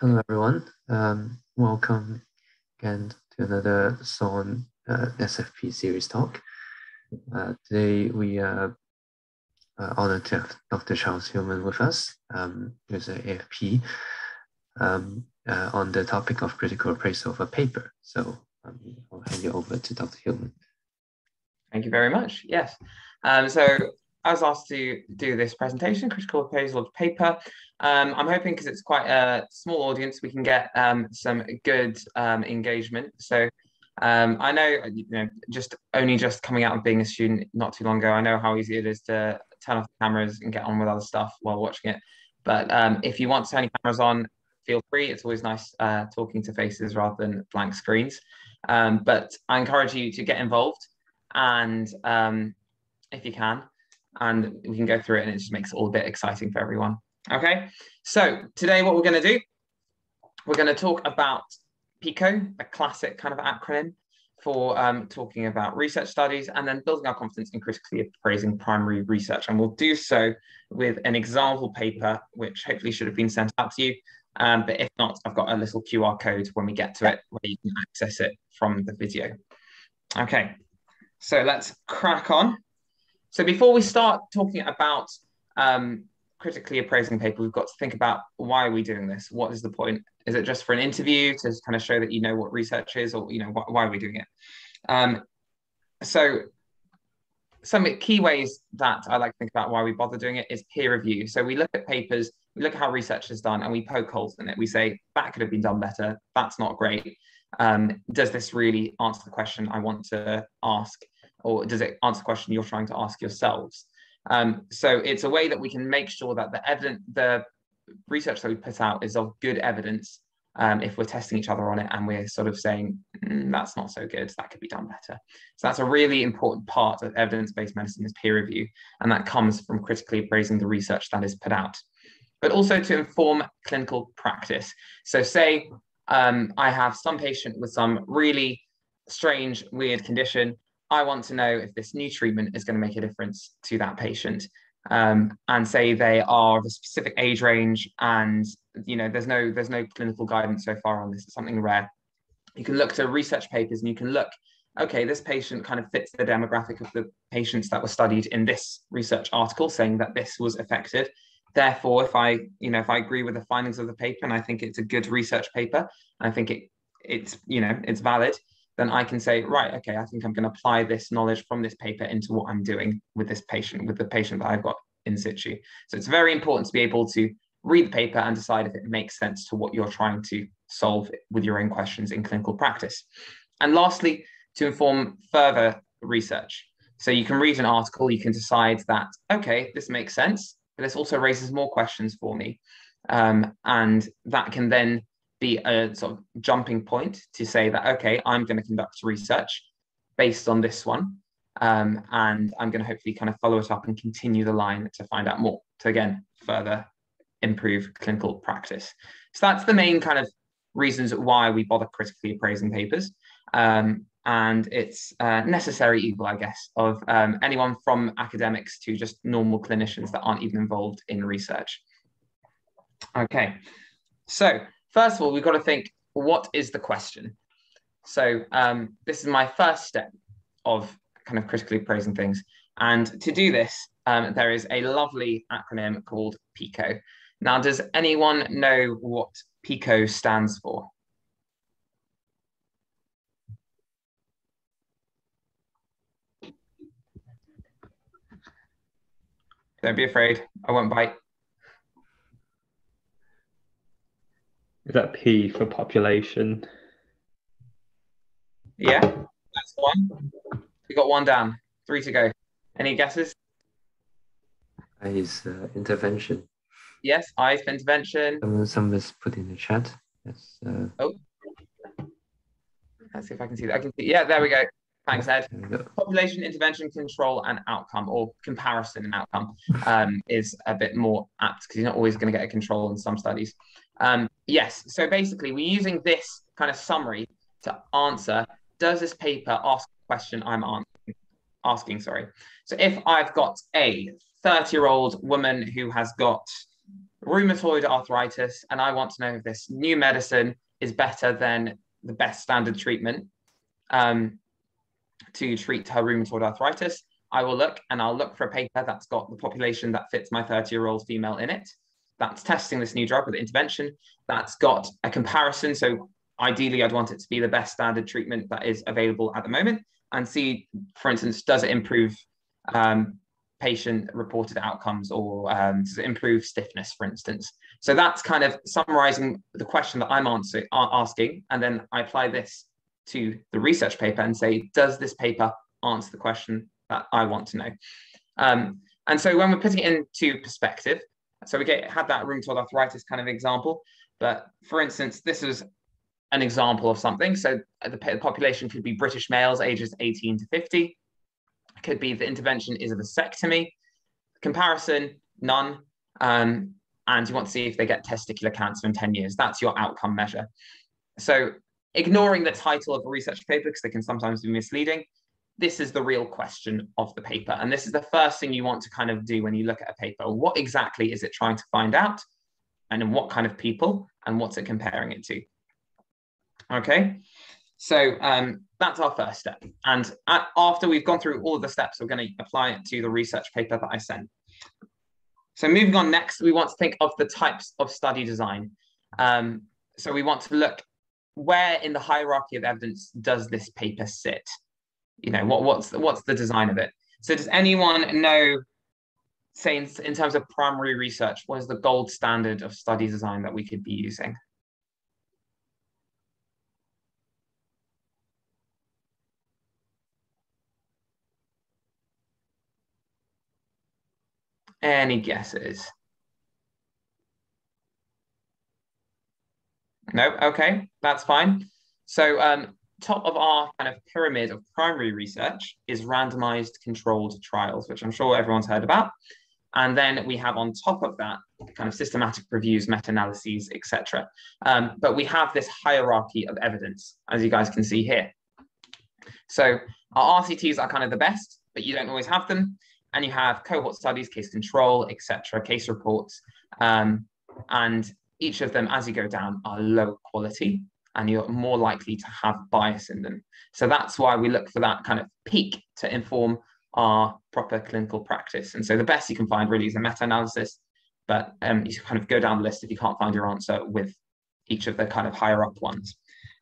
Hello, everyone. Um, welcome again to another SoRN uh, SFP series talk. Uh, today, we are uh, honored to have Dr. Charles Hillman with us, um, who's an AFP, um, uh, on the topic of critical appraisal of a paper. So um, I'll hand you over to Dr. Hillman. Thank you very much. Yes. Um, so I was asked to do this presentation, critical appraisal of paper. Um, I'm hoping because it's quite a small audience, we can get um, some good um, engagement. So um, I know, you know, just only just coming out of being a student not too long ago, I know how easy it is to turn off the cameras and get on with other stuff while watching it. But um, if you want to turn your cameras on, feel free. It's always nice uh, talking to faces rather than blank screens. Um, but I encourage you to get involved and if you can, and we can go through it and it just makes it all a bit exciting for everyone. Okay, so today what we're going to do, we're going to talk about PICO, a classic kind of acronym for um, talking about research studies and then building our confidence in critically appraising primary research. And we'll do so with an example paper, which hopefully should have been sent out to you. Um, but if not, I've got a little QR code when we get to it where you can access it from the video. Okay, so let's crack on. So before we start talking about um, critically appraising paper, we've got to think about why are we doing this? What is the point? Is it just for an interview to kind of show that you know what research is, or you know wh why are we doing it? Um, so some key ways that I like to think about why we bother doing it is peer review. So we look at papers, we look at how research is done, and we poke holes in it. We say that could have been done better. That's not great. Um, does this really answer the question I want to ask? Or does it answer the question you're trying to ask yourselves? Um, so it's a way that we can make sure that the evidence, the research that we put out is of good evidence um, if we're testing each other on it and we're sort of saying mm, that's not so good that could be done better. So that's a really important part of evidence-based medicine is peer review and that comes from critically appraising the research that is put out. But also to inform clinical practice. So say um, i have some patient with some really strange weird condition I want to know if this new treatment is going to make a difference to that patient. Um, and say they are of a specific age range and you know there's no there's no clinical guidance so far on this it's something rare you can look to research papers and you can look okay this patient kind of fits the demographic of the patients that were studied in this research article saying that this was effective therefore if i you know if i agree with the findings of the paper and i think it's a good research paper i think it it's you know it's valid then I can say, right, okay, I think I'm going to apply this knowledge from this paper into what I'm doing with this patient, with the patient that I've got in situ. So it's very important to be able to read the paper and decide if it makes sense to what you're trying to solve with your own questions in clinical practice. And lastly, to inform further research. So you can read an article, you can decide that, okay, this makes sense, but this also raises more questions for me. Um, and that can then be a sort of jumping point to say that, okay, I'm going to conduct research based on this one. Um, and I'm going to hopefully kind of follow it up and continue the line to find out more to again further improve clinical practice. So that's the main kind of reasons why we bother critically appraising papers. Um, and it's a necessary evil, I guess, of um, anyone from academics to just normal clinicians that aren't even involved in research. Okay, so first of all, we've got to think what is the question? So um, this is my first step of kind of critically appraising things. And to do this, um, there is a lovely acronym called PICO. Now, does anyone know what PICO stands for? Don't be afraid, I won't bite. Is that P for population? Yeah, that's one. We got one down. Three to go. Any guesses? Eyes uh, intervention. Yes, eyes for intervention. Some, some was put in the chat. Yes. Uh... Oh. Let's see if I can see that. I can see. Yeah, there we go. Thanks, Ed. Population intervention control and outcome, or comparison and outcome, um, is a bit more apt because you're not always going to get a control in some studies. Um, yes, so basically, we're using this kind of summary to answer does this paper ask the question I'm answering, asking? Sorry. So if I've got a 30 year old woman who has got rheumatoid arthritis, and I want to know if this new medicine is better than the best standard treatment um, to treat her rheumatoid arthritis. I will look and I'll look for a paper that's got the population that fits my 30 year old female in it. That's testing this new drug with intervention. That's got a comparison. So ideally, I'd want it to be the best standard treatment that is available at the moment and see, for instance, does it improve um, patient reported outcomes or um, does it improve stiffness, for instance? So that's kind of summarizing the question that I'm answer, asking. And then I apply this to the research paper and say, does this paper answer the question that I want to know? Um, and so when we're putting it into perspective, so we get had that rheumatoid arthritis kind of example, but for instance, this is an example of something. So the population could be British males ages 18 to 50. Could be the intervention is a vasectomy. Comparison, none. Um, and you want to see if they get testicular cancer in 10 years. That's your outcome measure. So ignoring the title of a research paper, because they can sometimes be misleading, this is the real question of the paper. And this is the first thing you want to kind of do when you look at a paper. What exactly is it trying to find out? And in what kind of people? And what's it comparing it to? Okay, so um, that's our first step. And at, after we've gone through all of the steps, we're going to apply it to the research paper that I sent. So moving on next, we want to think of the types of study design. Um, so we want to look where in the hierarchy of evidence does this paper sit? You know, what, what's, what's the design of it? So does anyone know, say in, in terms of primary research, what is the gold standard of study design that we could be using? Any guesses? No, okay, that's fine. So um, top of our kind of pyramid of primary research is randomized controlled trials, which I'm sure everyone's heard about. And then we have on top of that kind of systematic reviews, meta-analyses, etc. Um, but we have this hierarchy of evidence, as you guys can see here. So our RCTs are kind of the best, but you don't always have them. And you have cohort studies, case control, etc., case reports. Um, and each of them, as you go down, are low quality and you're more likely to have bias in them. So that's why we look for that kind of peak to inform our proper clinical practice. And so the best you can find really is a meta-analysis, but um, you kind of go down the list if you can't find your answer with each of the kind of higher up ones.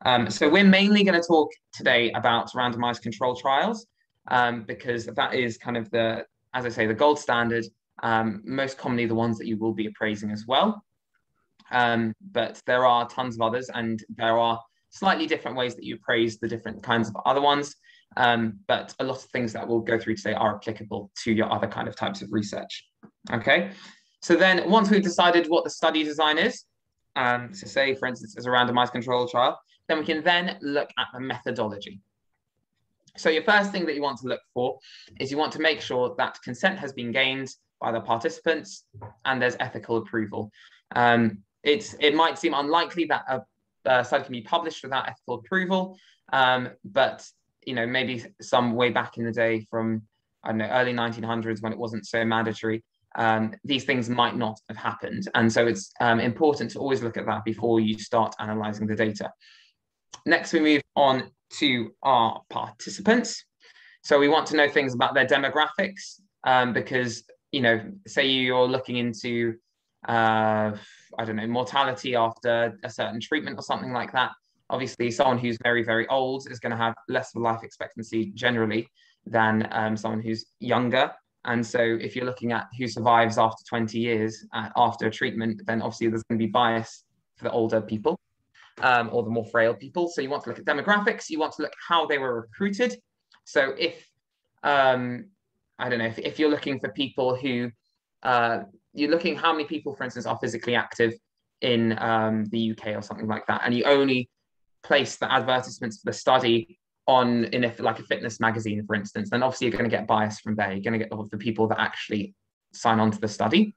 Um, so we're mainly going to talk today about randomized control trials um, because that is kind of the, as I say, the gold standard, um, most commonly the ones that you will be appraising as well. Um, but there are tons of others, and there are slightly different ways that you appraise the different kinds of other ones. Um, but a lot of things that we'll go through today are applicable to your other kind of types of research. Okay, so then once we've decided what the study design is, um, so say for instance, as a randomized control trial, then we can then look at the methodology. So your first thing that you want to look for is you want to make sure that consent has been gained by the participants and there's ethical approval. Um, it's it might seem unlikely that a, a study can be published without ethical approval, um, but you know maybe some way back in the day from I don't know early 1900s when it wasn't so mandatory, um, these things might not have happened, and so it's um, important to always look at that before you start analyzing the data. Next, we move on to our participants. So we want to know things about their demographics um, because you know, say you're looking into uh, I don't know, mortality after a certain treatment or something like that. Obviously, someone who's very, very old is going to have less of a life expectancy generally than um, someone who's younger. And so, if you're looking at who survives after 20 years uh, after a treatment, then obviously there's going to be bias for the older people um, or the more frail people. So, you want to look at demographics, you want to look how they were recruited. So, if um, I don't know, if, if you're looking for people who uh, you're looking how many people, for instance, are physically active in um, the UK or something like that, and you only place the advertisements for the study on in a, like a fitness magazine, for instance, then obviously you're going to get bias from there. You're going to get the people that actually sign on to the study.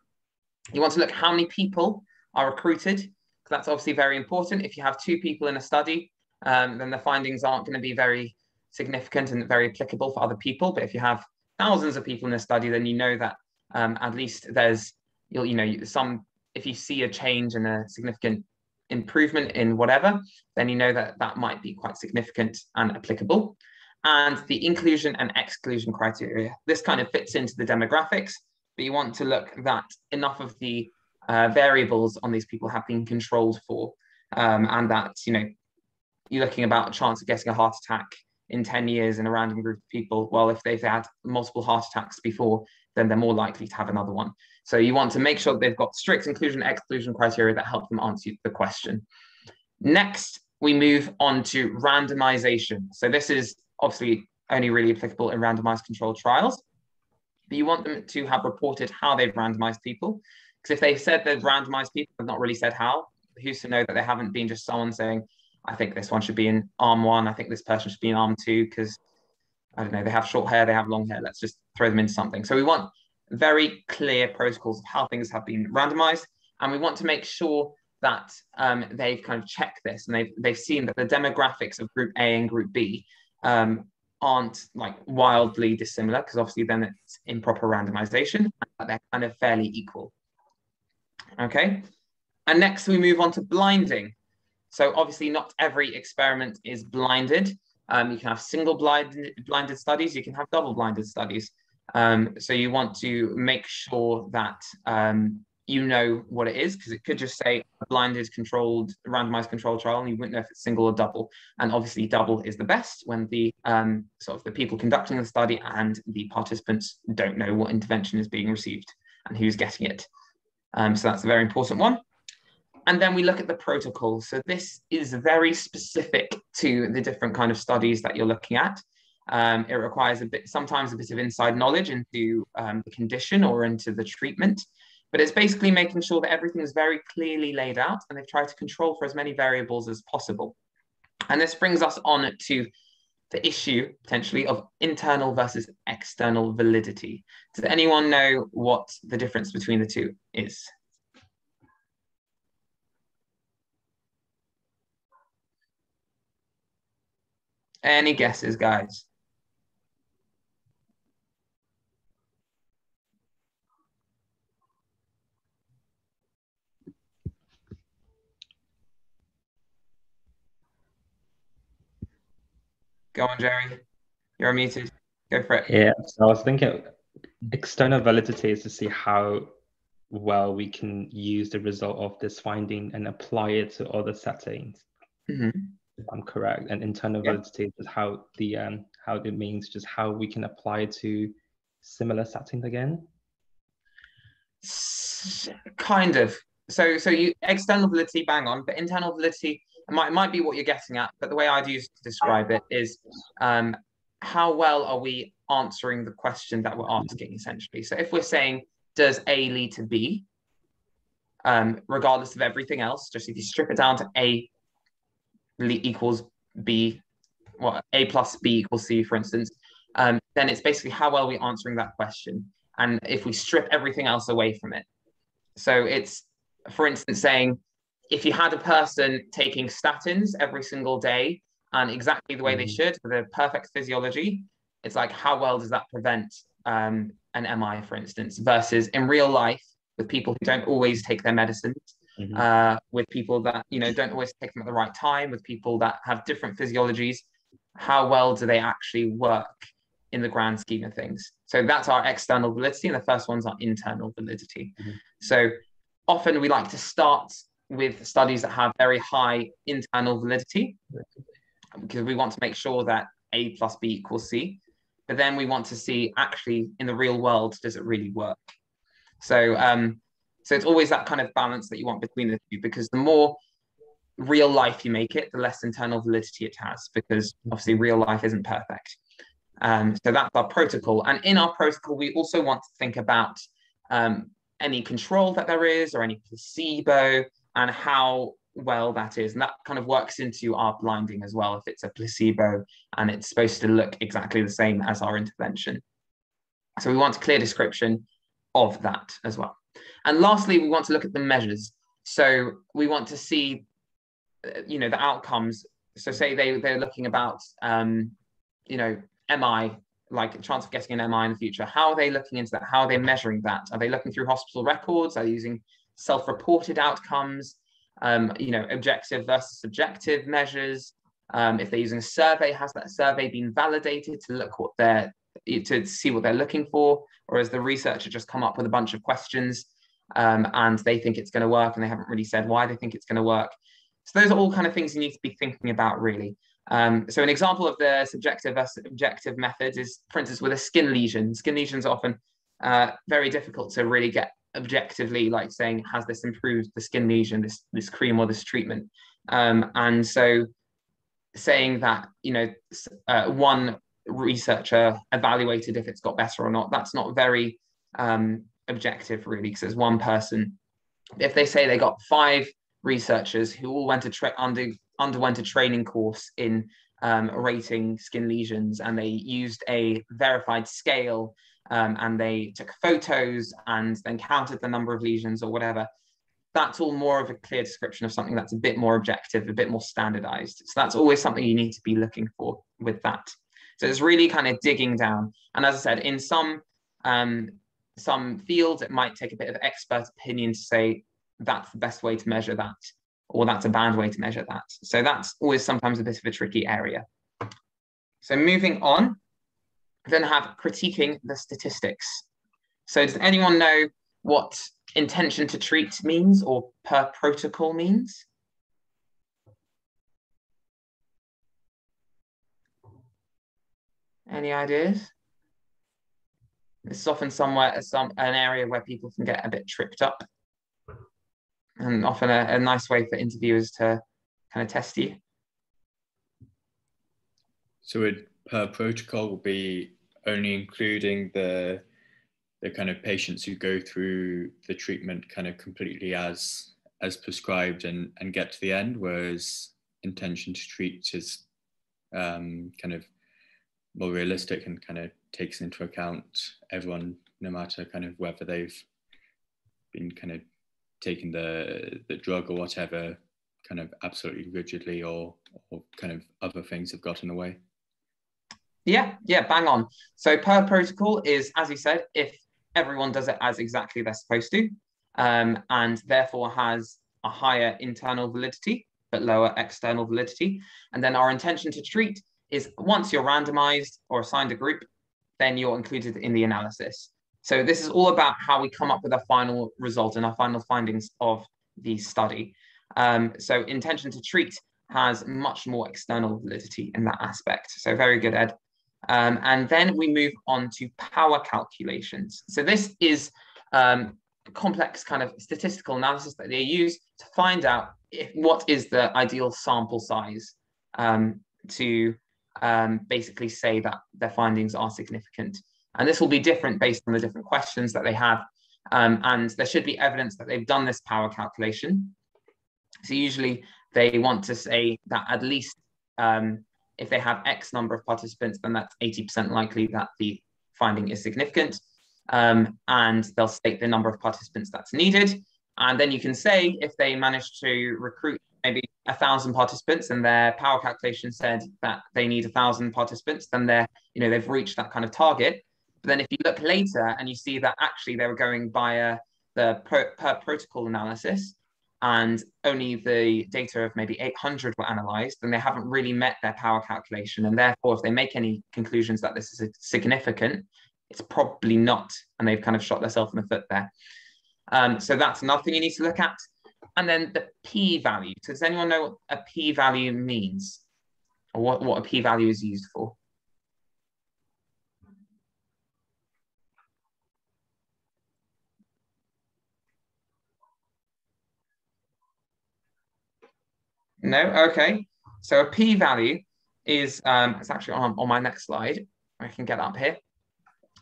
You want to look how many people are recruited. That's obviously very important. If you have two people in a study, um, then the findings aren't going to be very significant and very applicable for other people. But if you have thousands of people in a study, then you know that um, at least there's you'll you know some if you see a change and a significant improvement in whatever, then you know that that might be quite significant and applicable. And the inclusion and exclusion criteria. This kind of fits into the demographics, but you want to look that enough of the uh, variables on these people have been controlled for, um, and that you know you're looking about a chance of getting a heart attack in 10 years in a random group of people. Well, if they've had multiple heart attacks before, then they're more likely to have another one. So you want to make sure they've got strict inclusion exclusion criteria that help them answer the question. Next, we move on to randomization. So this is obviously only really applicable in randomized controlled trials, but you want them to have reported how they've randomized people. Because if they've said they've randomized people, but not really said how, who's to know that they haven't been just someone saying, I think this one should be in arm one, I think this person should be in arm two, because I don't know, they have short hair, they have long hair, let's just throw them into something. So we want very clear protocols of how things have been randomized, and we want to make sure that um, they've kind of checked this and they've, they've seen that the demographics of group A and group B um, aren't like wildly dissimilar because obviously then it's improper randomization, but they're kind of fairly equal. Okay, and next we move on to blinding. So obviously not every experiment is blinded. Um, you can have single blinded, blinded studies, you can have double blinded studies. Um, so you want to make sure that um, you know what it is because it could just say a blinded controlled randomized controlled trial and you wouldn't know if it's single or double. And obviously double is the best when the um, sort of the people conducting the study and the participants don't know what intervention is being received and who's getting it. Um, so that's a very important one and then we look at the protocol so this is very specific to the different kind of studies that you're looking at um, it requires a bit, sometimes a bit of inside knowledge into um, the condition or into the treatment, but it's basically making sure that everything is very clearly laid out and they've tried to control for as many variables as possible. And this brings us on to the issue potentially of internal versus external validity. Does anyone know what the difference between the two is? Any guesses, guys? Go on, Jerry. You're muted. Go for it. Yeah. So I was thinking external validity is to see how well we can use the result of this finding and apply it to other settings. Mm-hmm. If I'm correct. And internal yeah. validity is how the um how it means just how we can apply to similar settings again. Kind of. So so you external validity bang on, but internal validity might, might be what you're getting at, but the way I'd use to describe it is um, how well are we answering the question that we're asking, essentially. So if we're saying, does A lead to B, um, regardless of everything else, just if you strip it down to A equals B, well, A plus B equals C, for instance, um, then it's basically how well are we answering that question. And if we strip everything else away from it. So it's, for instance, saying, if you had a person taking statins every single day and exactly the way they mm. should with a perfect physiology, it's like how well does that prevent um, an MI, for instance, versus in real life with people who don't always take their medicines, mm-hmm. uh, with people that you know don't always take them at the right time, with people that have different physiologies. How well do they actually work in the grand scheme of things? So that's our external validity, and the first one's our internal validity. Mm-hmm. So often we like to start with studies that have very high internal validity because we want to make sure that A plus B equals C. But then we want to see actually in the real world, does it really work? So, um, so it's always that kind of balance that you want between the two because the more real life you make it, the less internal validity it has because obviously real life isn't perfect. Um, so that's our protocol. And in our protocol, we also want to think about um, any control that there is or any placebo and how well that is. And that kind of works into our blinding as well if it's a placebo and it's supposed to look exactly the same as our intervention. So we want a clear description of that as well. And lastly, we want to look at the measures. So we want to see, uh, you know, the outcomes. So say they, they're looking about, um, you know, MI, like a chance of getting an MI in the future. How are they looking into that? How are they measuring that? Are they looking through hospital records? Are they using self-reported outcomes, um, you know, objective versus subjective measures. Um, if they're using a survey, has that survey been validated to look what they're to see what they're looking for, or has the researcher just come up with a bunch of questions um, and they think it's going to work and they haven't really said why they think it's going to work. So those are all kind of things you need to be thinking about really. Um, so an example of the subjective versus objective methods is, for instance, with a skin lesion. Skin lesions are often uh, very difficult to really get objectively, like saying, has this improved the skin lesion, this this cream or this treatment? Um, and so saying that, you know, uh, one researcher evaluated if it's got better or not, that's not very um, objective really, because there's one person. If they say they got five researchers who all went to tra- under, underwent a training course in um, rating skin lesions and they used a verified scale um, and they took photos and then counted the number of lesions or whatever that's all more of a clear description of something that's a bit more objective a bit more standardized. So that's always something you need to be looking for with that. So it's really kind of digging down. And as i said in some um, some fields it might take a bit of expert opinion to say that's the best way to measure that or that's a bad way to measure that. So that's always sometimes a bit of a tricky area. So moving on, then have critiquing the statistics. So does anyone know what intention to treat means or per protocol means? Any ideas? This is often somewhere, some an area where people can get a bit tripped up and often a, a nice way for interviewers to kind of test you. So it per protocol will be only including the the kind of patients who go through the treatment kind of completely as as prescribed and and get to the end, whereas intention to treat is um, kind of more realistic and kind of takes into account everyone, no matter kind of whether they've been kind of taking the the drug or whatever kind of absolutely rigidly or or kind of other things have got in the way yeah yeah bang on. So per protocol is as you said if everyone does it as exactly they're supposed to um, and therefore has a higher internal validity but lower external validity. And then our intention to treat is once you're randomized or assigned a group then you're included in the analysis so this is all about how we come up with our final result and our final findings of the study. Um, so intention to treat has much more external validity in that aspect. So very good, Ed. Um, and then we move on to power calculations. So this is um, complex kind of statistical analysis that they use to find out if, what is the ideal sample size um, to um, basically say that their findings are significant. And this will be different based on the different questions that they have. Um, and there should be evidence that they've done this power calculation. So usually they want to say that at least um, if they have X number of participants, then that's 80% likely that the finding is significant. Um, and they'll state the number of participants that's needed. And then you can say if they manage to recruit maybe a thousand participants and their power calculation said that they need a thousand participants, then they're, you know, they've reached that kind of target. But then if you look later and you see that actually they were going via the per, per protocol analysis and only the data of maybe 800 were analyzed, then they haven't really met their power calculation. And therefore, if they make any conclusions that this is significant, it's probably not. And they've kind of shot themselves in the foot there. Um, so that's another thing you need to look at. And then the p-value. So does anyone know what a p-value means? Or what, what a p-value is used for? No, okay. So a p-value is, um, it's actually on, on my next slide. I can get up here.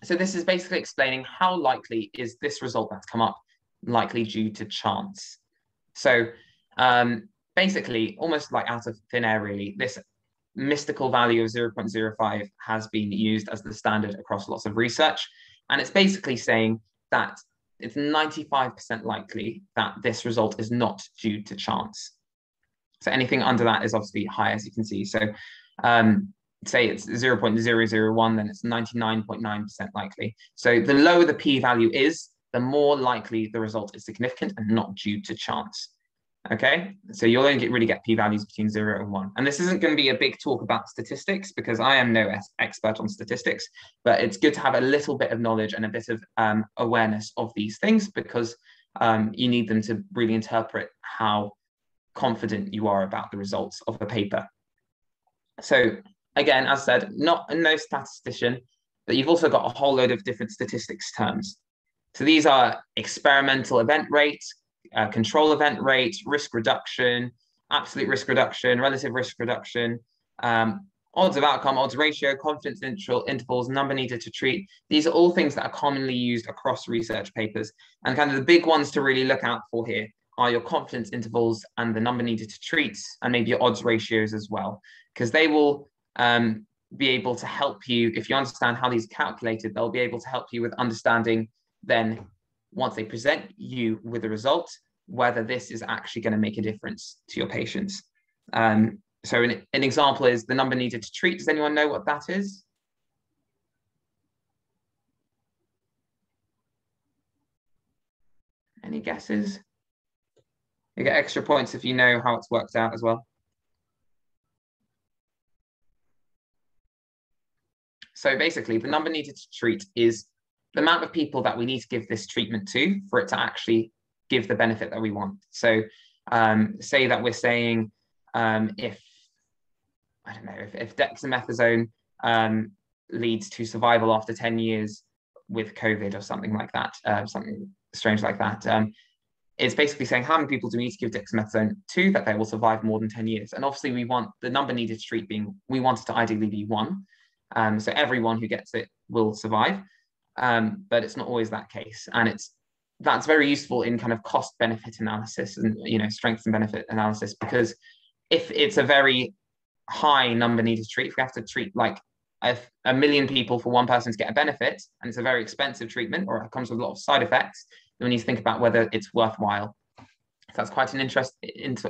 So this is basically explaining how likely is this result that's come up likely due to chance. So um, basically, almost like out of thin air, really, this mystical value of 0.05 has been used as the standard across lots of research. And it's basically saying that it's 95% likely that this result is not due to chance. So anything under that is obviously high, as you can see. So um, say it's 0.001, then it's 99.9% likely. So the lower the p-value is, the more likely the result is significant and not due to chance. Okay, so you'll only get, really get p-values between zero and one. And this isn't going to be a big talk about statistics because I am no expert on statistics, but it's good to have a little bit of knowledge and a bit of um, awareness of these things because um, you need them to really interpret how confident you are about the results of a paper. So again, as I said, not no statistician, but you've also got a whole load of different statistics terms. So these are experimental event rate, uh, control event rate, risk reduction, absolute risk reduction, relative risk reduction, um, odds of outcome, odds ratio, confidence interval, intervals, number needed to treat. These are all things that are commonly used across research papers. And kind of the big ones to really look out for here are your confidence intervals and the number needed to treat, and maybe your odds ratios as well, because they will um, be able to help you. If you understand how these are calculated, they'll be able to help you with understanding then once they present you with the result, whether this is actually going to make a difference to your patients. Um, so an, an example is the number needed to treat. Does anyone know what that is? Any guesses? You get extra points if you know how it's worked out as well. So basically, the number needed to treat is the amount of people that we need to give this treatment to for it to actually give the benefit that we want. So um, say that we're saying um, if, I don't know, if, if dexamethasone um, leads to survival after 10 years with COVID or something like that, uh, something strange like that, um, it's basically saying how many people do we need to give dexamethasone to that they will survive more than 10 years. And obviously we want the number needed to treat being, we want it to ideally be one. Um, so everyone who gets it will survive, um, but it's not always that case. And it's that's very useful in kind of cost benefit analysis and you know strength and benefit analysis because if it's a very high number needed to treat, if we have to treat like a, a million people for one person to get a benefit, and it's a very expensive treatment or it comes with a lot of side effects, then we need to think about whether it's worthwhile. So that's quite an interest,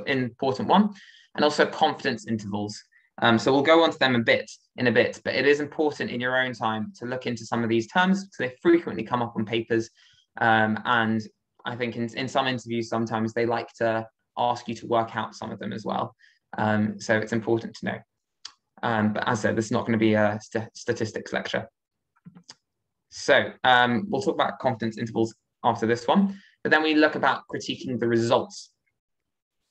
important one. And also confidence intervals. Um, so we'll go on to them a bit in a bit, but it is important in your own time to look into some of these terms because they frequently come up on papers. Um, and I think in, in some interviews, sometimes they like to ask you to work out some of them as well. Um, so it's important to know. Um, but as I said, this is not going to be a st statistics lecture. So um, we'll talk about confidence intervals after this one. But then we look about critiquing the results.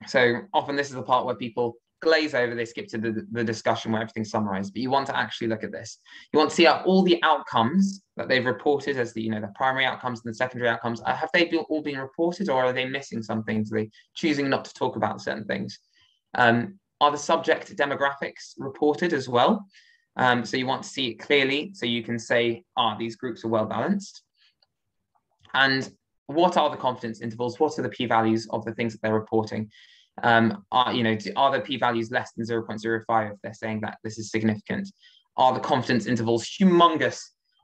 So often this is the part where people glaze over, they skip to the, the discussion where everything's summarized, but you want to actually look at this. You want to see all the outcomes that they've reported as the, you know, the primary outcomes and the secondary outcomes, uh, have they been, all been reported or are they missing some things? Are they choosing not to talk about certain things? Um, are the subject demographics reported as well? Um, so you want to see it clearly so you can say, ah, these groups are well balanced. And what are the confidence intervals? What are the p-values of the things that they're reporting? Um, are, you know, are the p-values less than 0.05 if they're saying that this is significant? Are the confidence intervals humongous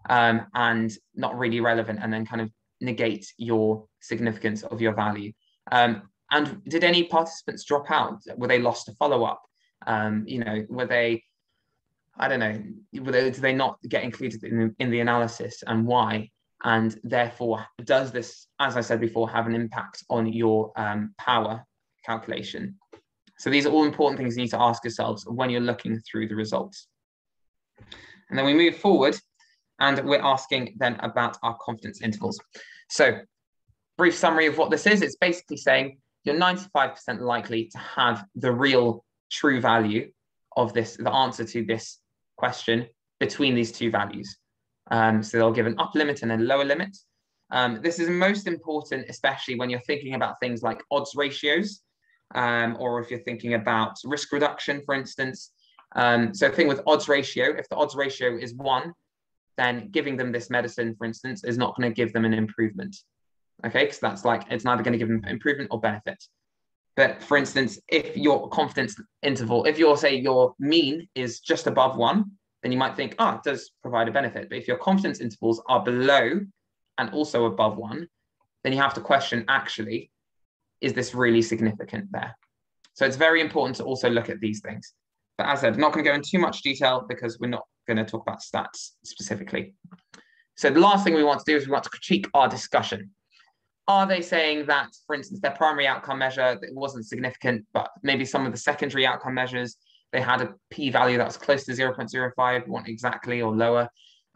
um, and not really relevant and then kind of negate your significance of your value? Um, and did any participants drop out? Were they lost to follow-up? Um, you know, were they, I don't know, were they, did they not get included in the, in the analysis and why? and therefore does this as i said before have an impact on your um, power calculation. So these are all important things you need to ask yourselves when you're looking through the results. And then we move forward and we're asking then about our confidence intervals. So brief summary of what this is. It's basically saying you're 95% likely to have the real true value of this the answer to this question between these two values. Um, so they'll give an up limit and a lower limit. Um, this is most important, especially when you're thinking about things like odds ratios, um, or if you're thinking about risk reduction, for instance. Um, so thing with odds ratio, if the odds ratio is one, then giving them this medicine, for instance, is not going to give them an improvement. Okay, because that's like, it's neither going to give them improvement or benefit. But for instance, if your confidence interval, if you're say your mean is just above one, then you might think, oh, it does provide a benefit. But if your confidence intervals are below and also above one, then you have to question actually, is this really significant there? So it's very important to also look at these things. But as I said, I'm not going to go into too much detail because we're not going to talk about stats specifically. So the last thing we want to do is we want to critique our discussion. Are they saying that, for instance, their primary outcome measure wasn't significant, but maybe some of the secondary outcome measures they had a p-value that was close to 0.05, want exactly or lower?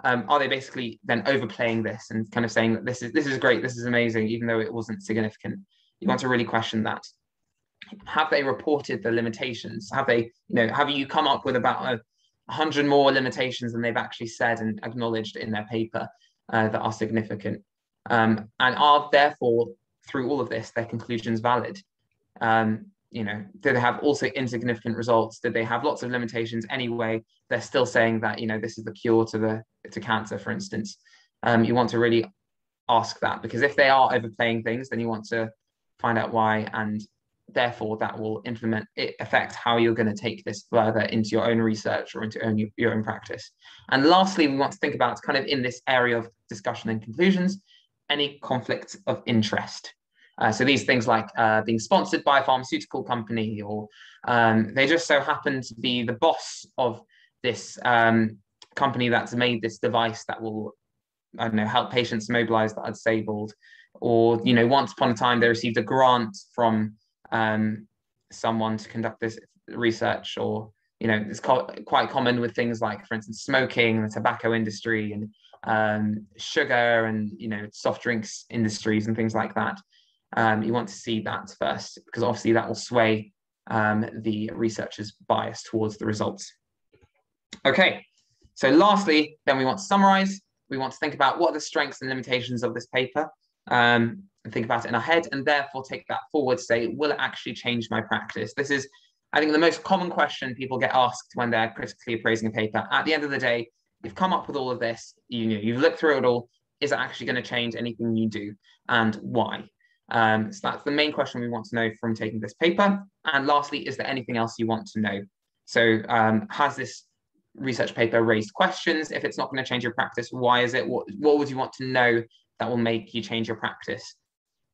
Um, are they basically then overplaying this and kind of saying that this is this is great, this is amazing, even though it wasn't significant? You want to really question that. Have they reported the limitations? Have they, you know, have you come up with about a 100 more limitations than they've actually said and acknowledged in their paper uh, that are significant? um, and are therefore through all of this their conclusions valid um, you know do they have also insignificant results did they have lots of limitations anyway they're still saying that you know this is the cure to the to cancer for instance um, you want to really ask that because if they are overplaying things then you want to find out why and therefore that will implement it affect how you're going to take this further into your own research or into own, your own practice and lastly we want to think about kind of in this area of discussion and conclusions any conflicts of interest. Uh, so these things like uh, being sponsored by a pharmaceutical company, or um, they just so happen to be the boss of this um, company that's made this device that will, I don't know, help patients mobilize that are disabled, or you know, once upon a time they received a grant from um, someone to conduct this research, or you know, it's co- quite common with things like, for instance, smoking, the tobacco industry, and um, sugar and you know soft drinks industries and things like that. Um, you want to see that first because obviously that will sway um, the researcher's bias towards the results. Okay, so lastly, then we want to summarize. We want to think about what are the strengths and limitations of this paper um, and think about it in our head and therefore take that forward, say, will it actually change my practice? This is, I think, the most common question people get asked when they're critically appraising a paper. At the end of the day, you've come up with all of this, you know, you've looked through it all. Is it actually going to change anything you do and why? Um, so that's the main question we want to know from taking this paper. And lastly, is there anything else you want to know? So um, has this research paper raised questions? If it's not going to change your practice, why is it? What, what would you want to know that will make you change your practice?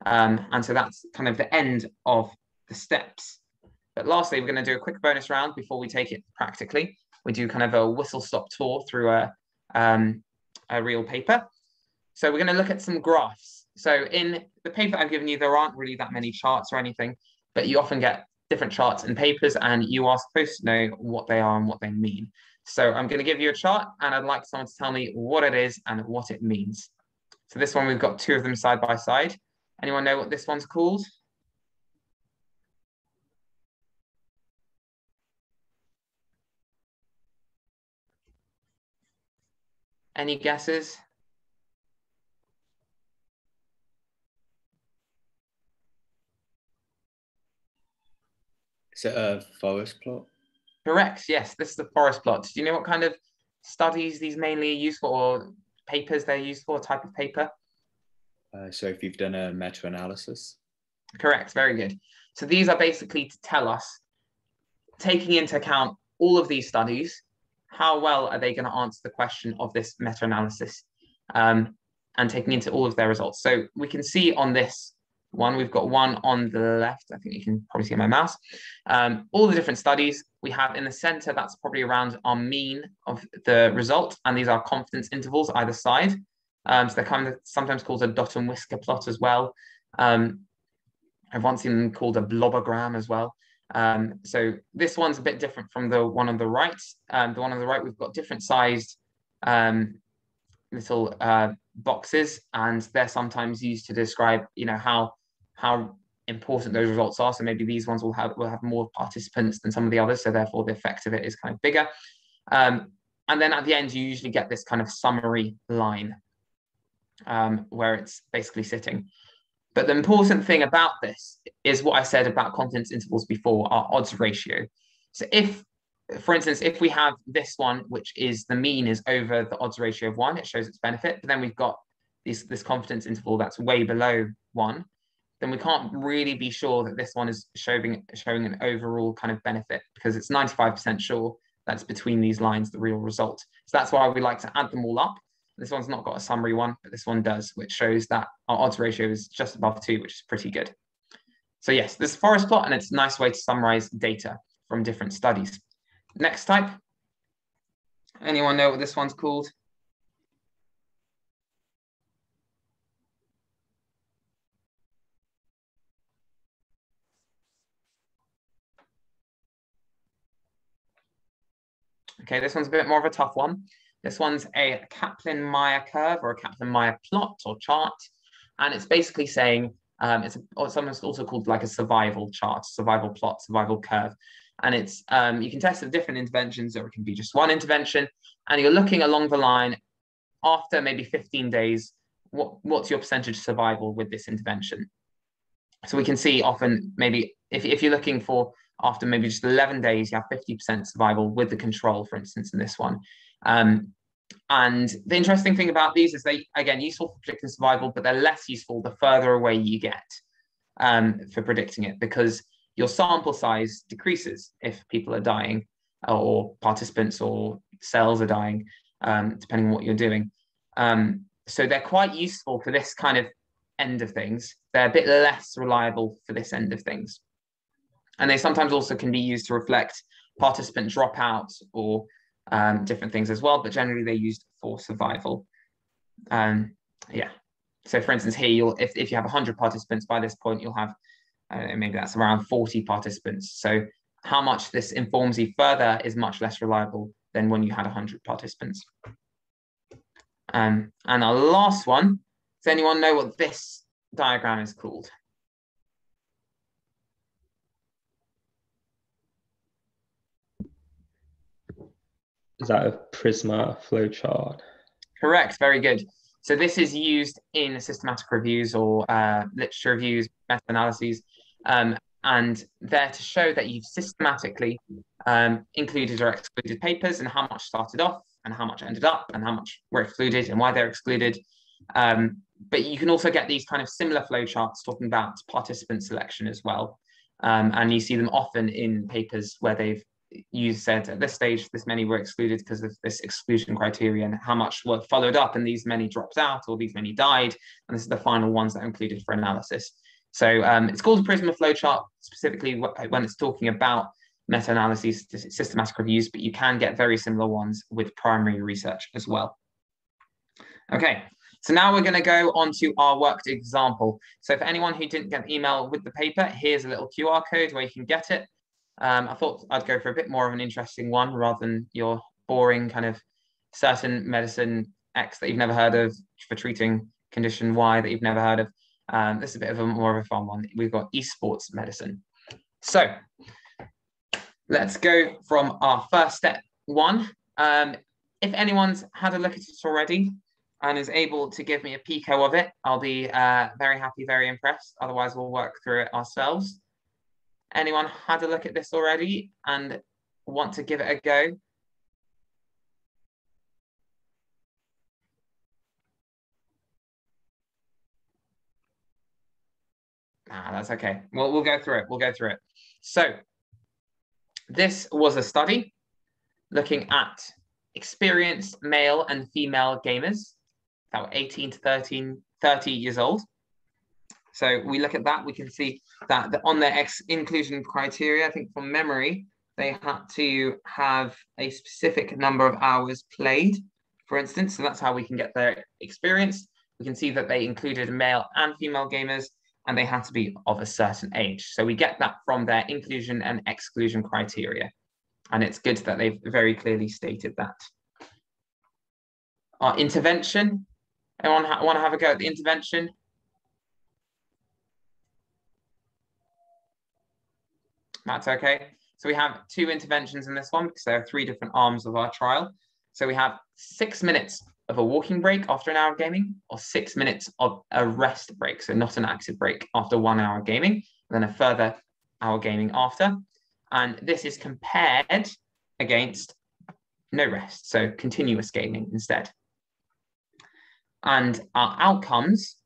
Um, and so that's kind of the end of the steps. But lastly, we're going to do a quick bonus round before we take it practically we do kind of a whistle stop tour through a, um, a real paper. So we're going to look at some graphs. So in the paper I've given you, there aren't really that many charts or anything, but you often get different charts in papers and you are supposed to know what they are and what they mean. So I'm going to give you a chart and I'd like someone to tell me what it is and what it means. So this one, we've got two of them side by side. Anyone know what this one's called? Any guesses? Is it a forest plot? Correct. Yes, this is the forest plot. Do you know what kind of studies these mainly are used for, or papers they're used for? Type of paper? Uh, so if you've done a meta-analysis. Correct. Very good. So these are basically to tell us, taking into account all of these studies, how well are they going to answer the question of this meta-analysis um, and taking into all of their results. So we can see on this one, we've got one on the left. I think you can probably see my mouse. Um, all the different studies we have in the center, that's probably around our mean of the result. And these are confidence intervals either side. Um, so they're kind of sometimes called a dot and whisker plot as well. Um, I've once seen them called a blobogram as well. Um, so this one's a bit different from the one on the right. Um, the one on the right, we've got different sized um, little uh, boxes, and they're sometimes used to describe, you know, how how important those results are. So maybe these ones will have will have more participants than some of the others, so therefore the effect of it is kind of bigger. Um, and then at the end, you usually get this kind of summary line um, where it's basically sitting. But the important thing about this is what I said about confidence intervals before, our odds ratio. So if, for instance, if we have this one, which is the mean is over the odds ratio of one, it shows its benefit. But then we've got this, this confidence interval that's way below one, then we can't really be sure that this one is showing, showing an overall kind of benefit because it's 95% sure that's between these lines, the real result. So that's why we like to add them all up this one's not got a summary one, but this one does, which shows that our odds ratio is just above two, which is pretty good. So yes, this forest plot, and it's a nice way to summarize data from different studies. Next type. Anyone know what this one's called? Okay, this one's a bit more of a tough one. This one's a Kaplan-Meier curve or a Kaplan-Meier plot or chart. And it's basically saying, um, it's sometimes also called like a survival chart, survival plot, survival curve. And it's, um, you can test the different interventions or it can be just one intervention. And you're looking along the line after maybe 15 days, what, what's your percentage survival with this intervention? So we can see often maybe if, if you're looking for after maybe just 11 days, you have 50% survival with the control, for instance, in this one. Um, and the interesting thing about these is they, again, useful for predicting survival, but they're less useful the further away you get um, for predicting it because your sample size decreases if people are dying or participants or cells are dying, um, depending on what you're doing. Um, so they're quite useful for this kind of end of things. They're a bit less reliable for this end of things. And they sometimes also can be used to reflect participant dropouts or um, different things as well, but generally they're used for survival. Um, yeah. So for instance, here you'll if, if you have 100 participants by this point, you'll have uh, maybe that's around 40 participants. So how much this informs you further is much less reliable than when you had 100 participants. Um, and our last one, does anyone know what this diagram is called? Is that a Prisma flowchart? Correct, very good. So this is used in systematic reviews or uh, literature reviews, meta-analyses, um, and there to show that you've systematically um, included or excluded papers and how much started off and how much ended up and how much were excluded and why they're excluded. Um, but you can also get these kind of similar flowcharts talking about participant selection as well. Um, and you see them often in papers where they've you said at this stage this many were excluded because of this exclusion criterion how much were followed up and these many dropped out or these many died? And this is the final ones that are included for analysis. So um, it's called a prisma flowchart specifically when it's talking about meta-analyses systematic reviews but you can get very similar ones with primary research as well. Okay so now we're going to go on to our worked example. So for anyone who didn't get the email with the paper here's a little qr code where you can get it um, I thought I'd go for a bit more of an interesting one rather than your boring kind of certain medicine X that you've never heard of for treating condition Y that you've never heard of. Um, this is a bit of a more of a fun one. We've got esports medicine. So let's go from our first step one. Um, if anyone's had a look at it already and is able to give me a pico of it, I'll be uh, very happy, very impressed. Otherwise, we'll work through it ourselves. Anyone had a look at this already and want to give it a go? Ah, that's okay. Well, we'll go through it. We'll go through it. So this was a study looking at experienced male and female gamers that were 18 to 13, 30 years old. So we look at that, we can see that on their ex inclusion criteria, I think from memory, they had to have a specific number of hours played, for instance. So that's how we can get their experience. We can see that they included male and female gamers, and they had to be of a certain age. So we get that from their inclusion and exclusion criteria. And it's good that they've very clearly stated that. Our intervention, anyone ha want to have a go at the intervention? That's okay. So we have two interventions in this one because there are three different arms of our trial. So we have six minutes of a walking break after an hour of gaming or six minutes of a rest break. So not an active break after one hour of gaming, then a further hour gaming after. And this is compared against no rest, so continuous gaming instead. And our outcomes,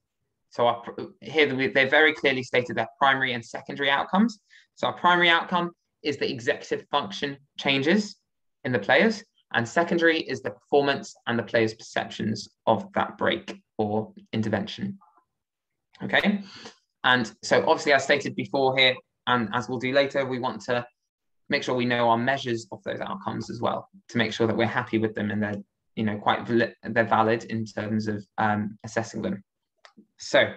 so our, here they very clearly stated their primary and secondary outcomes. So our primary outcome is the executive function changes in the players, and secondary is the performance and the players' perceptions of that break or intervention. Okay, and so obviously, as stated before here, and as we'll do later, we want to make sure we know our measures of those outcomes as well to make sure that we're happy with them and they're you know quite they're valid in terms of um, assessing them. So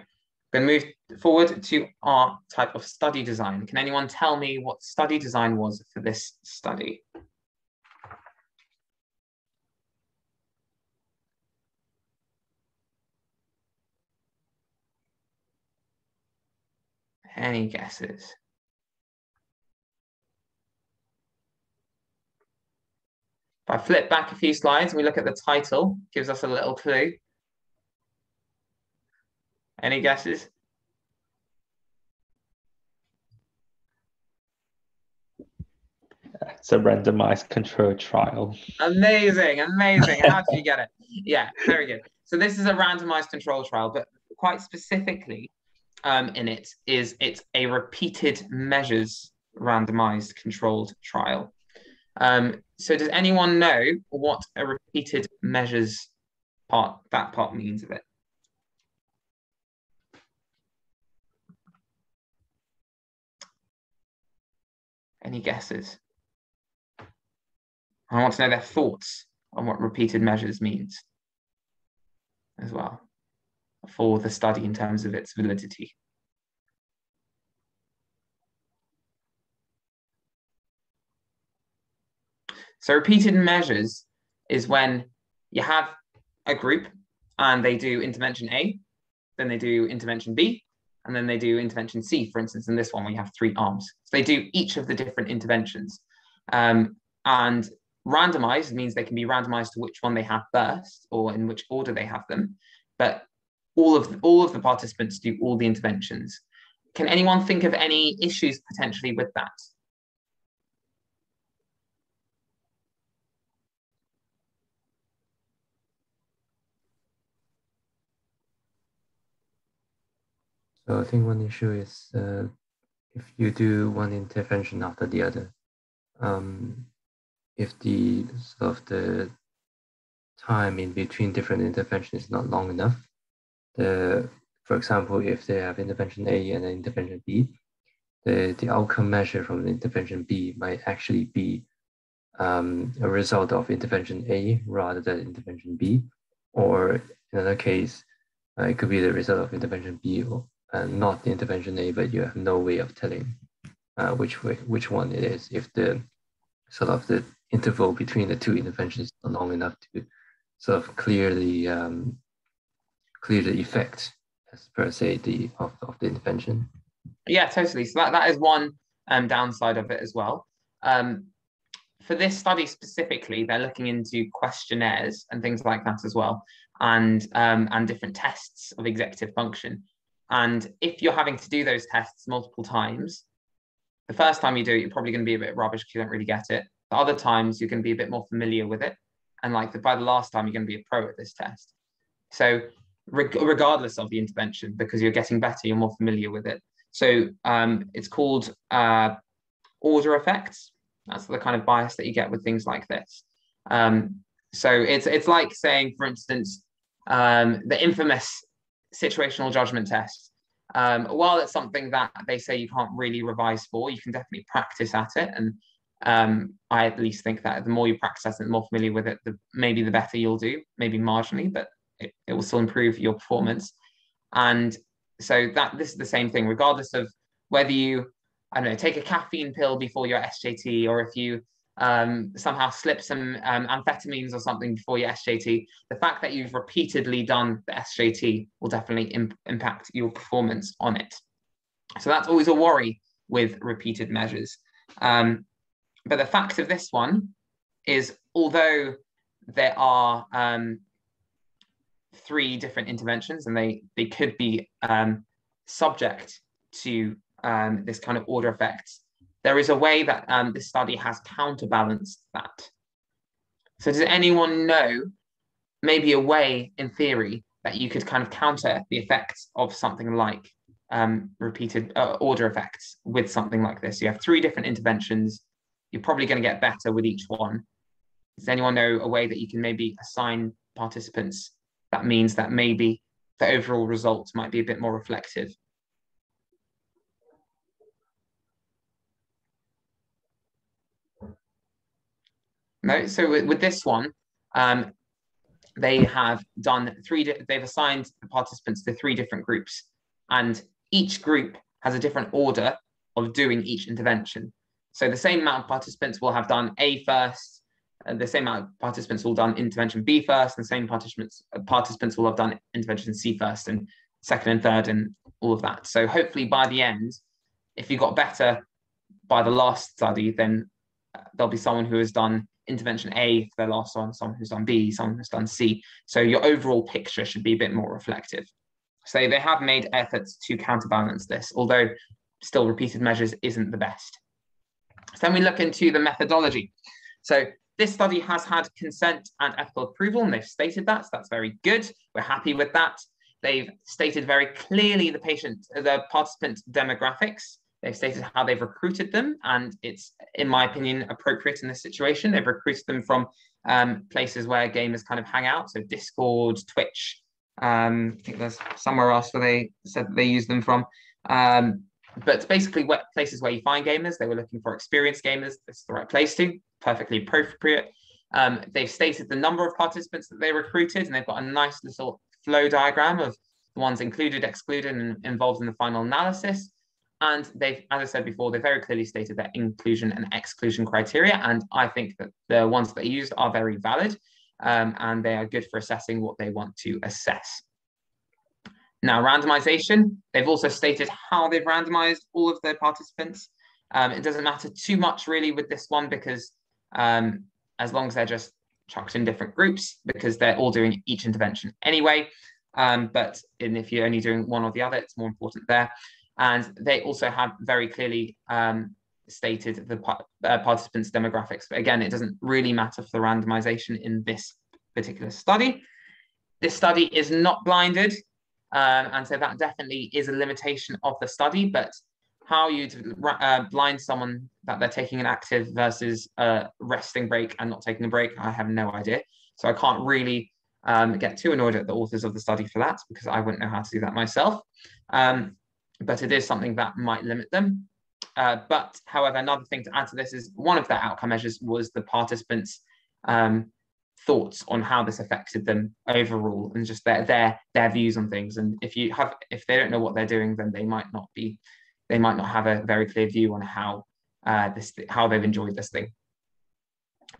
Going to move forward to our type of study design. Can anyone tell me what study design was for this study? Any guesses? If I flip back a few slides, we look at the title, gives us a little clue. Any guesses? It's a randomized control trial. Amazing, amazing. How did you get it? Yeah, very good. So this is a randomized control trial, but quite specifically um, in it is it's a repeated measures randomized controlled trial. Um, so does anyone know what a repeated measures part that part means of it? Any guesses? I want to know their thoughts on what repeated measures means as well for the study in terms of its validity. So repeated measures is when you have a group and they do intervention A, then they do intervention B, and then they do intervention C, for instance, in this one, we have three arms. So they do each of the different interventions. Um, and randomized means they can be randomized to which one they have first or in which order they have them. But all of all of the participants do all the interventions. Can anyone think of any issues potentially with that? So I think one issue is uh, if you do one intervention after the other, um, if the sort of the time in between different interventions is not long enough, the for example, if they have intervention A and then intervention B, the, the outcome measure from the intervention B might actually be um, a result of intervention A rather than intervention B, or in another case, uh, it could be the result of intervention B or uh, not the intervention A, but you have no way of telling uh, which way, which one it is if the sort of the interval between the two interventions is long enough to sort of clear the um, clear the effect as per se the of, of the intervention. Yeah, totally. So that, that is one um, downside of it as well. Um, for this study specifically, they're looking into questionnaires and things like that as well, and um, and different tests of executive function. And if you're having to do those tests multiple times, the first time you do it, you're probably going to be a bit rubbish because you don't really get it. The other times, you're going to be a bit more familiar with it, and like the, by the last time, you're going to be a pro at this test. So regardless of the intervention, because you're getting better, you're more familiar with it. So um, it's called uh, order effects. That's the kind of bias that you get with things like this. Um, so it's it's like saying, for instance, um, the infamous situational judgment test. Um, while it's something that they say you can't really revise for, you can definitely practice at it. And um, I at least think that the more you practice at it, the more familiar with it, the maybe the better you'll do, maybe marginally, but it, it will still improve your performance. And so that this is the same thing, regardless of whether you, I don't know, take a caffeine pill before your SJT, or if you um, somehow slip some um, amphetamines or something before your SJT, the fact that you've repeatedly done the SJT will definitely imp- impact your performance on it. So that's always a worry with repeated measures. Um, but the fact of this one is, although there are um, three different interventions and they they could be um, subject to um, this kind of order effect. There is a way that um, this study has counterbalanced that. So does anyone know maybe a way in theory that you could kind of counter the effects of something like um, repeated uh, order effects with something like this? You have three different interventions. You're probably going to get better with each one. Does anyone know a way that you can maybe assign participants that means that maybe the overall results might be a bit more reflective. So with, with this one, um, they have done three, they've assigned the participants to three different groups and each group has a different order of doing each intervention. So the same amount of participants will have done A first, uh, the same amount of participants will have done intervention B first, and the same participants uh, participants will have done intervention C first, and second and third, and all of that. So hopefully by the end, if you got better by the last study, then there'll be someone who has done intervention A for their last one, someone who's done B, someone who's done C. So your overall picture should be a bit more reflective. So they have made efforts to counterbalance this, although still repeated measures isn't the best. So then we look into the methodology. So this study has had consent and ethical approval, and they've stated that, so that's very good. We're happy with that. They've stated very clearly the patient, the participant demographics. They've stated how they've recruited them, and it's, in my opinion, appropriate in this situation. They've recruited them from um, places where gamers kind of hang out, so Discord, Twitch. Um, I think there's somewhere else where they said they use them from. Um, but basically, places where you find gamers, they were looking for experienced gamers. This is the right place to, perfectly appropriate. Um, they've stated the number of participants that they recruited, and they've got a nice little flow diagram of the ones included, excluded, and involved in the final analysis. And they've, as I said before, they very clearly stated their inclusion and exclusion criteria. And I think that the ones that they used are very valid um, and they are good for assessing what they want to assess. Now, randomization, they've also stated how they've randomized all of their participants. Um, it doesn't matter too much really with this one because um, as long as they're just chucked in different groups because they're all doing each intervention anyway. Um, but in, if you're only doing one or the other, it's more important there. And they also have very clearly um, stated the uh, participants' demographics. But again, it doesn't really matter for the randomization in this particular study. This study is not blinded. Um, and so that definitely is a limitation of the study, but how you uh, blind someone that they're taking an active versus a resting break and not taking a break, I have no idea. So I can't really um, get too annoyed at the authors of the study for that because I wouldn't know how to do that myself. Um, but it is something that might limit them. Uh, but however, another thing to add to this is one of the outcome measures was the participants' um, thoughts on how this affected them overall and just their their their views on things. And if you have if they don't know what they're doing, then they might not be they might not have a very clear view on how uh, this how they've enjoyed this thing.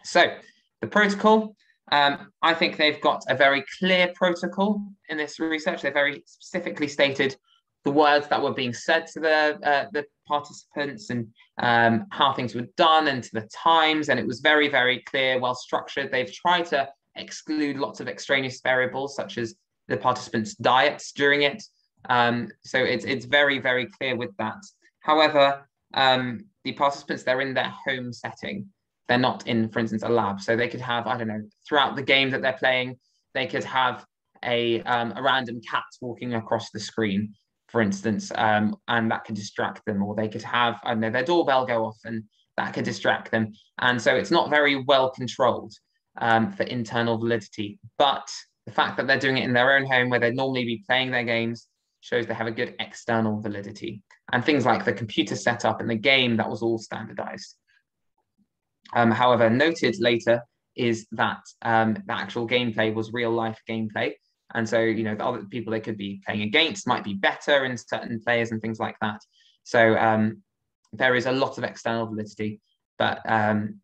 So the protocol, um, I think they've got a very clear protocol in this research. They're very specifically stated the words that were being said to the uh, the participants and um, how things were done and to the times. And it was very, very clear, well structured. They've tried to exclude lots of extraneous variables, such as the participants' diets during it. Um, so it's, it's very, very clear with that. However, um, the participants, they're in their home setting. They're not in, for instance, a lab. So they could have, I don't know, throughout the game that they're playing, they could have a, um, a random cat walking across the screen for instance, um, and that could distract them, or they could have, I know, their doorbell go off and that could distract them. And so it's not very well controlled um, for internal validity. But the fact that they're doing it in their own home where they'd normally be playing their games shows they have a good external validity. And things like the computer setup and the game, that was all standardized. Um, however, noted later is that um, the actual gameplay was real life gameplay and so, you know, the other people they could be playing against might be better in certain players and things like that. So um, there is a lot of external validity, but um,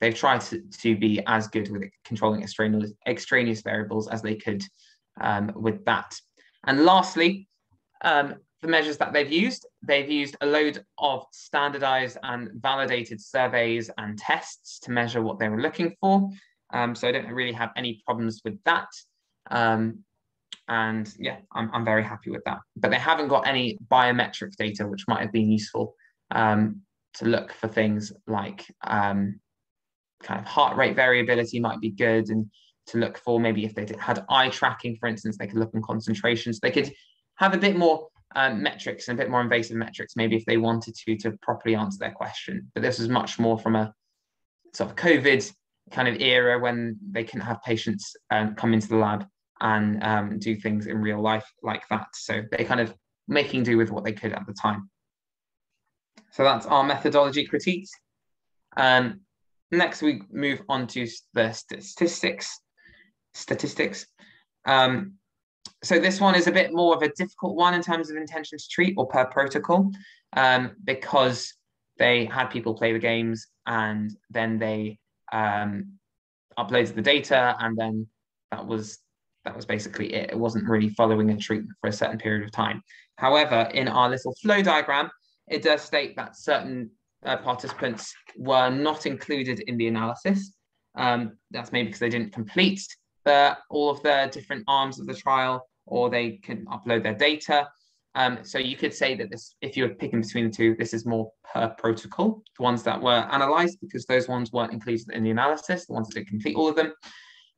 they've tried to, to be as good with controlling extraneous, extraneous variables as they could um, with that. And lastly, um, the measures that they've used, they've used a load of standardized and validated surveys and tests to measure what they were looking for. Um, so I don't really have any problems with that. Um, and yeah, I'm, I'm very happy with that. But they haven't got any biometric data, which might have been useful um, to look for things like um, kind of heart rate variability might be good and to look for maybe if they had eye tracking, for instance, they could look on concentrations. They could have a bit more um, metrics and a bit more invasive metrics, maybe if they wanted to, to properly answer their question. But this was much more from a sort of COVID kind of era when they couldn't have patients um, come into the lab and um, do things in real life like that. So they kind of making do with what they could at the time. So that's our methodology critiques. Um, next, we move on to the statistics. Statistics. Um, so this one is a bit more of a difficult one in terms of intention to treat or per protocol, um, because they had people play the games and then they um, uploaded the data and then that was that was basically it. It wasn't really following a treatment for a certain period of time. However, in our little flow diagram, it does state that certain uh, participants were not included in the analysis. Um, that's maybe because they didn't complete the, all of the different arms of the trial or they can upload their data. Um, so you could say that this, if you're picking between the two, this is more per protocol, the ones that were analyzed because those ones weren't included in the analysis, the ones that didn't complete all of them.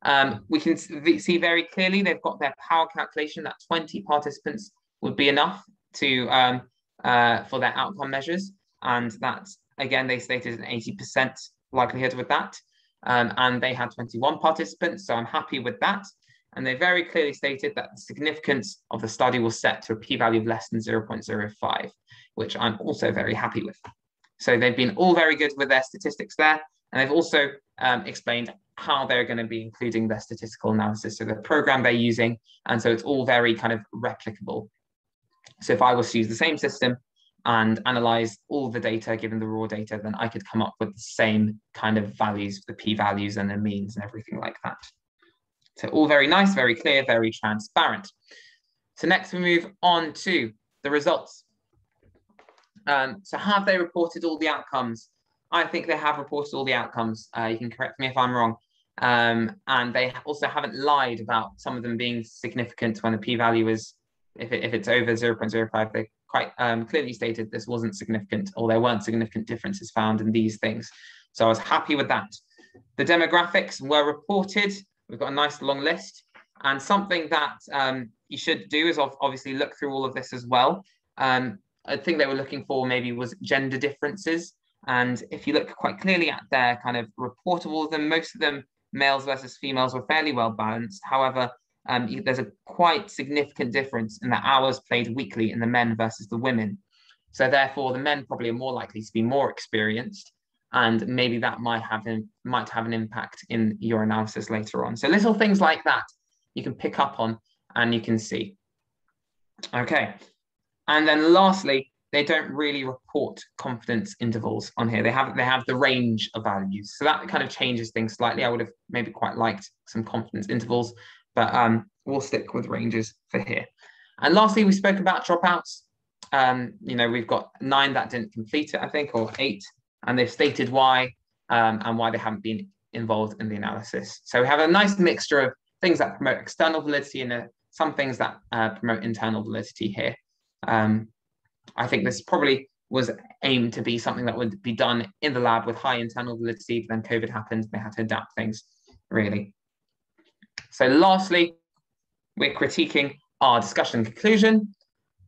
Um, we can see very clearly they've got their power calculation that 20 participants would be enough to um, uh, for their outcome measures. And that, again, they stated an 80% likelihood with that. Um, and they had 21 participants, so I'm happy with that. And they very clearly stated that the significance of the study was set to a p-value of less than 0.05, which I'm also very happy with. So they've been all very good with their statistics there. And they've also um, explained how they're going to be including their statistical analysis, so the program they're using. And so it's all very kind of replicable. So if I was to use the same system and analyze all the data, given the raw data, then I could come up with the same kind of values, the p-values and the means and everything like that. So all very nice, very clear, very transparent. So next we move on to the results. Um, so have they reported all the outcomes? I think they have reported all the outcomes. Uh, you can correct me if I'm wrong. Um, and they also haven't lied about some of them being significant when the p-value is if, it, if it's over 0.05, they quite um, clearly stated this wasn't significant or there weren't significant differences found in these things. So I was happy with that. The demographics were reported. We've got a nice long list. And something that um, you should do is obviously look through all of this as well. Um, I think they were looking for maybe was gender differences. And if you look quite clearly at their kind of report of all of them, most of them males versus females were fairly well balanced. However, um, there's a quite significant difference in the hours played weekly in the men versus the women. So therefore, the men probably are more likely to be more experienced, and maybe that might have might have an impact in your analysis later on. So little things like that you can pick up on and you can see. Okay, and then lastly, they don't really report confidence intervals on here. They have they have the range of values, so that kind of changes things slightly. I would have maybe quite liked some confidence intervals, but um, we'll stick with ranges for here. And lastly, we spoke about dropouts. Um, you know, we've got nine that didn't complete it, I think, or eight, and they've stated why um, and why they haven't been involved in the analysis. So we have a nice mixture of things that promote external validity and uh, some things that uh, promote internal validity here. Um, I think this probably was aimed to be something that would be done in the lab with high internal validity, but then COVID happened, they had to adapt things, really. So lastly, we're critiquing our discussion conclusion.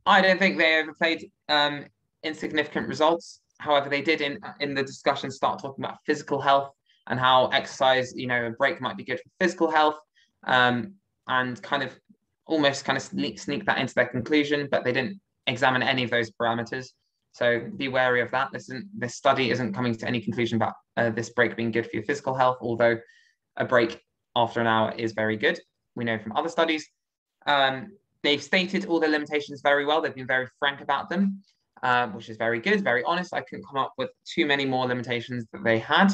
I don't think they overplayed um, insignificant results. However, they did in, in the discussion start talking about physical health and how exercise, you know, a break might be good for physical health um, and kind of almost kind of sneak, sneak that into their conclusion, but they didn't examine any of those parameters. So be wary of that. This, this study isn't coming to any conclusion about uh, this break being good for your physical health, although a break after an hour is very good. We know from other studies. Um, they've stated all their limitations very well. They've been very frank about them, um, which is very good, very honest. I couldn't come up with too many more limitations that they had,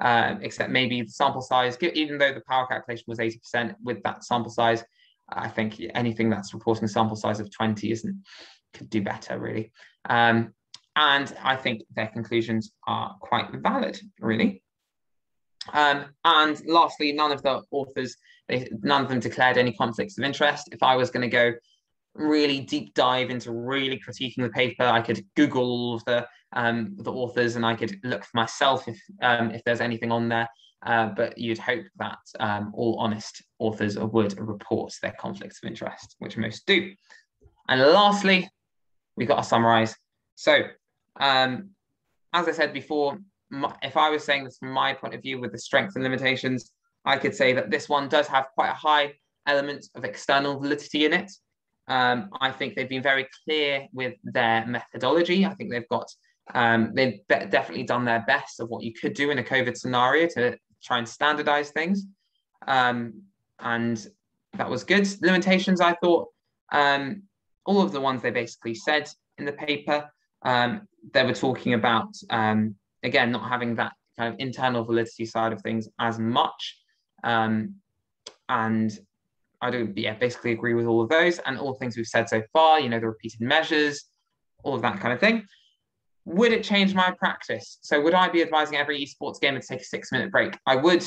uh, except maybe the sample size, even though the power calculation was 80% with that sample size, I think anything that's reporting a sample size of 20 isn't could do better really. Um, and I think their conclusions are quite valid, really. Um, and lastly, none of the authors, they, none of them declared any conflicts of interest. If I was going to go really deep dive into really critiquing the paper, I could Google all of the um, the authors and I could look for myself if um, if there's anything on there. Uh, but you'd hope that um, all honest authors would report their conflicts of interest, which most do. And lastly, we've got to summarize. So, um, as I said before, if I was saying this from my point of view with the strengths and limitations, I could say that this one does have quite a high element of external validity in it. Um, I think they've been very clear with their methodology. I think they've got um, they've definitely done their best of what you could do in a COVID scenario to try and standardize things, um, and that was good. Limitations, I thought, um, all of the ones they basically said in the paper. Um, they were talking about um, again, not having that kind of internal validity side of things as much. Um, and I don't yeah, basically agree with all of those and all things we've said so far, you know, the repeated measures, all of that kind of thing. would it change my practice? So would I be advising every esports gamer to take a six minute break? I would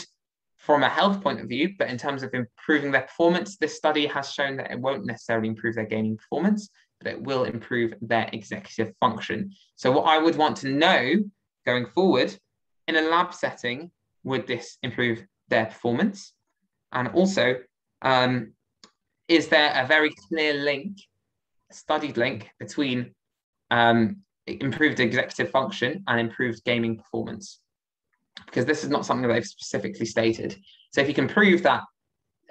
from a health point of view, but in terms of improving their performance, this study has shown that it won't necessarily improve their gaming performance, but it will improve their executive function. So what I would want to know going forward in a lab setting, would this improve their performance? And also, um, is there a very clear link, studied link between um, improved executive function and improved gaming performance? Because this is not something that they've specifically stated. So if you can prove that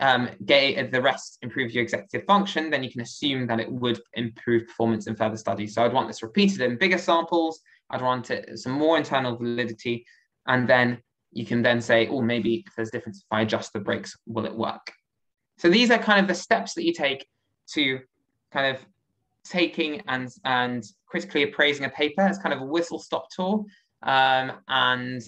um, the rest improves your executive function, then you can assume that it would improve performance in further studies. So I'd want this repeated in bigger samples. I'd want it some more internal validity, and then you can then say, oh, maybe if there's difference, if I adjust the breaks, will it work? So these are kind of the steps that you take to kind of taking and and critically appraising a paper. It's kind of a whistle stop tour um, and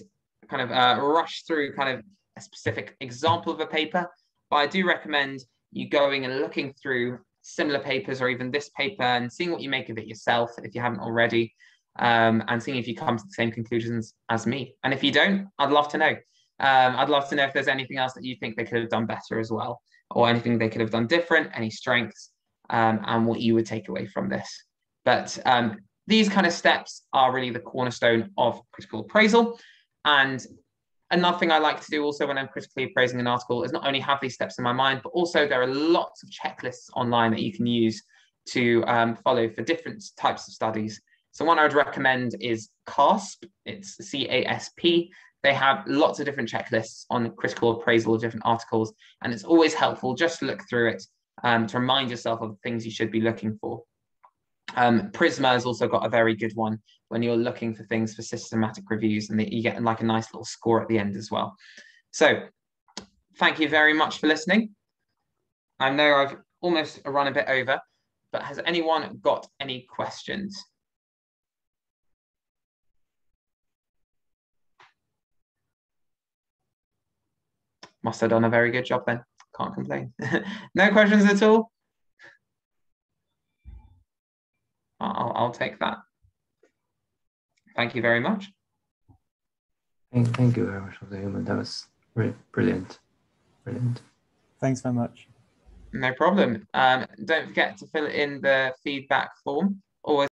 kind of uh, rush through kind of a specific example of a paper. But I do recommend you going and looking through similar papers or even this paper and seeing what you make of it yourself if you haven't already um, and seeing if you come to the same conclusions as me. And if you don't, I'd love to know. Um, I'd love to know if there's anything else that you think they could have done better as well or anything they could have done different, any strengths, um, and what you would take away from this. But um, these kind of steps are really the cornerstone of critical appraisal. And another thing I like to do also when I'm critically appraising an article is not only have these steps in my mind, but also there are lots of checklists online that you can use to um, follow for different types of studies. So one I would recommend is CASP. It's C-A-S-P. They have lots of different checklists on critical appraisal of different articles, and it's always helpful just to look through it um, to remind yourself of the things you should be looking for. Um, Prisma has also got a very good one when you're looking for things for systematic reviews, and you get like a nice little score at the end as well. So, thank you very much for listening. I know I've almost run a bit over, but has anyone got any questions? must have done a very good job then. Can't complain. no questions at all? I'll, I'll take that. Thank you very much. Thank, thank you very much, Dr. Hillman. That was really brilliant. Brilliant. Thanks very much. No problem. Um, don't forget to fill in the feedback form. Always